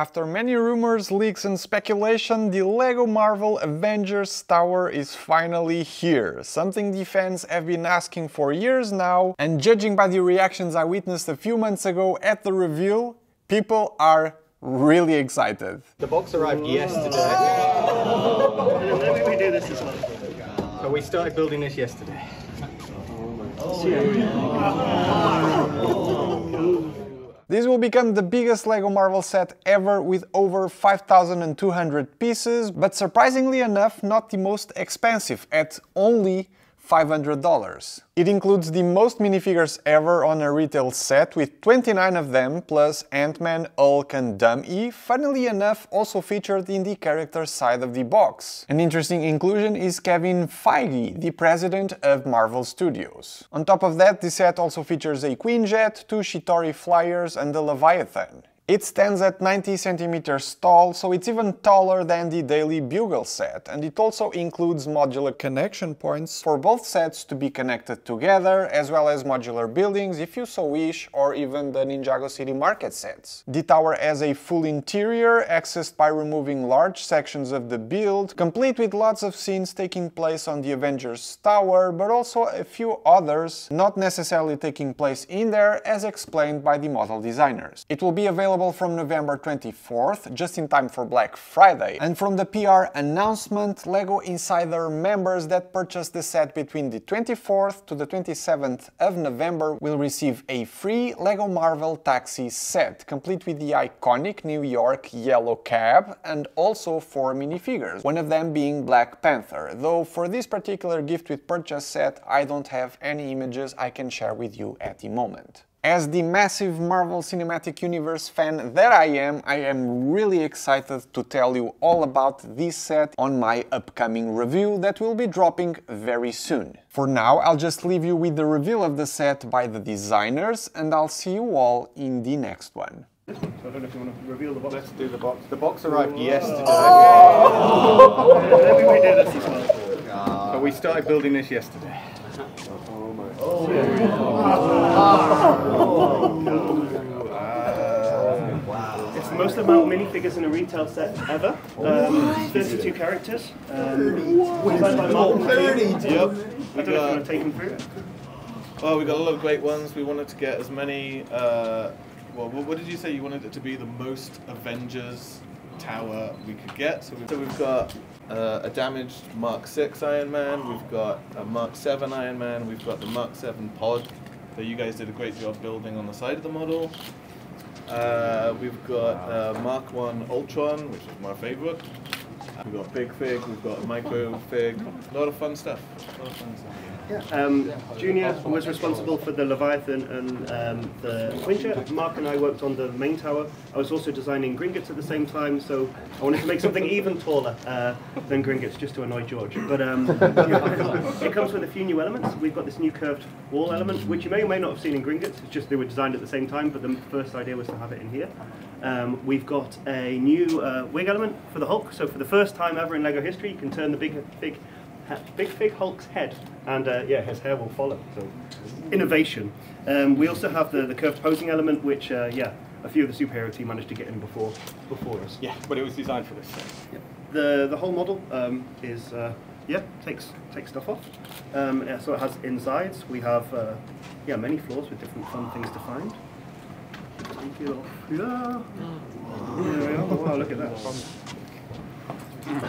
After many rumors, leaks and speculation, the LEGO Marvel Avengers Tower is finally here. Something the fans have been asking for years now, and judging by the reactions I witnessed a few months ago at the reveal, people are really excited. The box arrived yesterday. Maybe we do this as well. So we started building this yesterday. Oh This will become the biggest LEGO Marvel set ever with over 5,200 pieces, but surprisingly enough not the most expensive at only $500. It includes the most minifigures ever on a retail set with 29 of them plus Ant-Man, Hulk and Dum-E, funnily enough also featured in the character side of the box. An interesting inclusion is Kevin Feige, the president of Marvel Studios. On top of that, the set also features a Quinjet, two Chitauri flyers and a Leviathan. It stands at 90 centimeters tall, so it's even taller than the Daily Bugle set, and it also includes modular connection points for both sets to be connected together, as well as modular buildings if you so wish, or even the Ninjago City Market sets. The tower has a full interior, accessed by removing large sections of the build, complete with lots of scenes taking place on the Avengers Tower, but also a few others not necessarily taking place in there, as explained by the model designers. It will be available available from November 24th, just in time for Black Friday. And from the PR announcement, LEGO Insider members that purchase the set between the 24th to the 27th of November will receive a free LEGO Marvel Taxi set, complete with the iconic New York yellow cab and also four minifigures, one of them being Black Panther, though for this particular gift with purchase set I don't have any images I can share with you at the moment. As the massive Marvel Cinematic Universe fan that I am, I am really excited to tell you all about this set on my upcoming review that will be dropping very soon. For now, I'll just leave you with the reveal of the set by the designers and I'll see you all in the next one. So I don't know if you want to reveal the box. Let's do the box. The box arrived oh. yesterday. Maybe we do this as well. Oh, so we started building this yesterday. It's the most amount of minifigures in a retail set ever. Um, 32 characters. Um, designed by Mark and the team. Yep. I We don't know if you want to take them through. Well, we got a lot of great ones. We wanted to get as many. Uh, well, what what did you say? You wanted it to be the most Avengers tower we could get. So we've, so we've got uh, a damaged Mark 6 Iron Man. We've got a Mark 7 Iron Man. We've got the Mark 7 pod that you guys did a great job building on the side of the model. Uh, we've got uh, Mark 1 Ultron, which is my favorite. We've got Big Fig. We've got Micro Fig. A lot of fun stuff. A of fun stuff. Um, Junior was responsible for the Leviathan and um, the Quinjet. Mark and I worked on the main tower. I was also designing Gringotts at the same time, so I wanted to make something even taller uh, than Gringotts, just to annoy George. But um, it comes with a few new elements. We've got this new curved wall element, which you may or may not have seen in Gringotts. It's just they were designed at the same time, but the first idea was to have it in here. Um, we've got a new uh, wig element for the Hulk. So for the first time ever in LEGO history, you can turn the big, big Big Fig Hulk's head, and uh, yeah, his hair will follow. So, innovation. Um, we also have the, the curved posing element, which uh, yeah, a few of the superhero team managed to get in before before us. Yeah, but it was designed for this set. Yep. The the whole model um, is uh, yeah takes takes stuff off. Um, yeah, so it has insides. We have uh, yeah many floors with different fun things to find. Take it off. Yeah. There we are. Wow, look at that.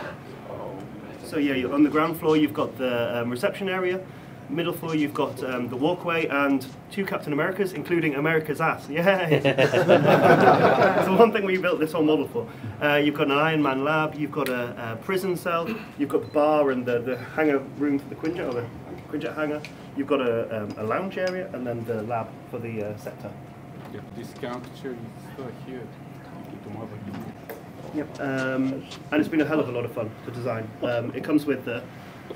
So yeah, on the ground floor you've got the um, reception area, middle floor you've got um, the walkway and two Captain Americas, including America's ass. Yay! That's the one thing we built this whole model for. Uh, you've got an Iron Man lab, you've got a, a prison cell, you've got the bar and the, the hangar room for the Quinjet, or the Quinjet hangar. You've got a, um, a lounge area and then the lab for the uh, sector. Yeah, this character is still here. Yep. Um, and it's been a hell of a lot of fun to design. Um, it comes with the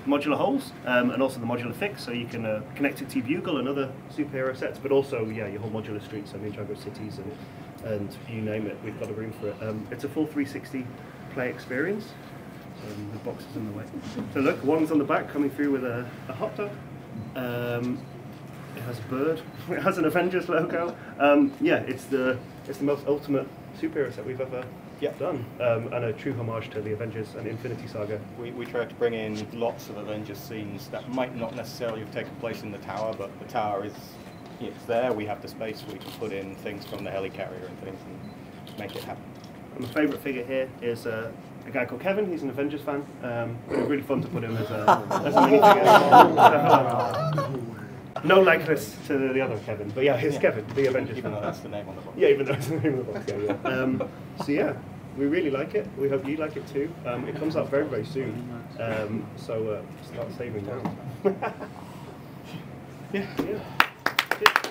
modular holes um, and also the modular fix, so you can uh, connect it to Bugle and other superhero sets, but also yeah, your whole modular streets, so Ninjago cities and and you name it, we've got a room for it. Um, it's a full 360 play experience. Um, the box is in the way. So look, one's on the back coming through with a, a hot dog. Um, it has a bird. It has an Avengers logo. Yeah, it's the it's the most ultimate superhero set we've ever Yep. done, um, and a true homage to the Avengers and Infinity Saga. We, we tried to bring in lots of Avengers scenes that might not necessarily have taken place in the tower, but the tower is it's there. We have the space. We can put in things from the helicarrier and things and make it happen. And my favourite figure here is uh, a guy called Kevin. He's an Avengers fan. Um, it was really fun to put him as a, as a minifigure. no likeness to the, the other Kevin, but yeah, it's Kevin, the Avengers Even though that's the name on the box. Yeah, even though it's the name of the box. Yeah, yeah. Um, so yeah, we really like it. We hope you like it too. Um, it comes out very very soon. Um, so uh, start saving now. Yeah. yeah.